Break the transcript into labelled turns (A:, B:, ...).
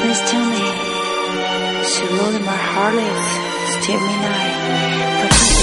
A: Please tell me. Slowly my heart is still me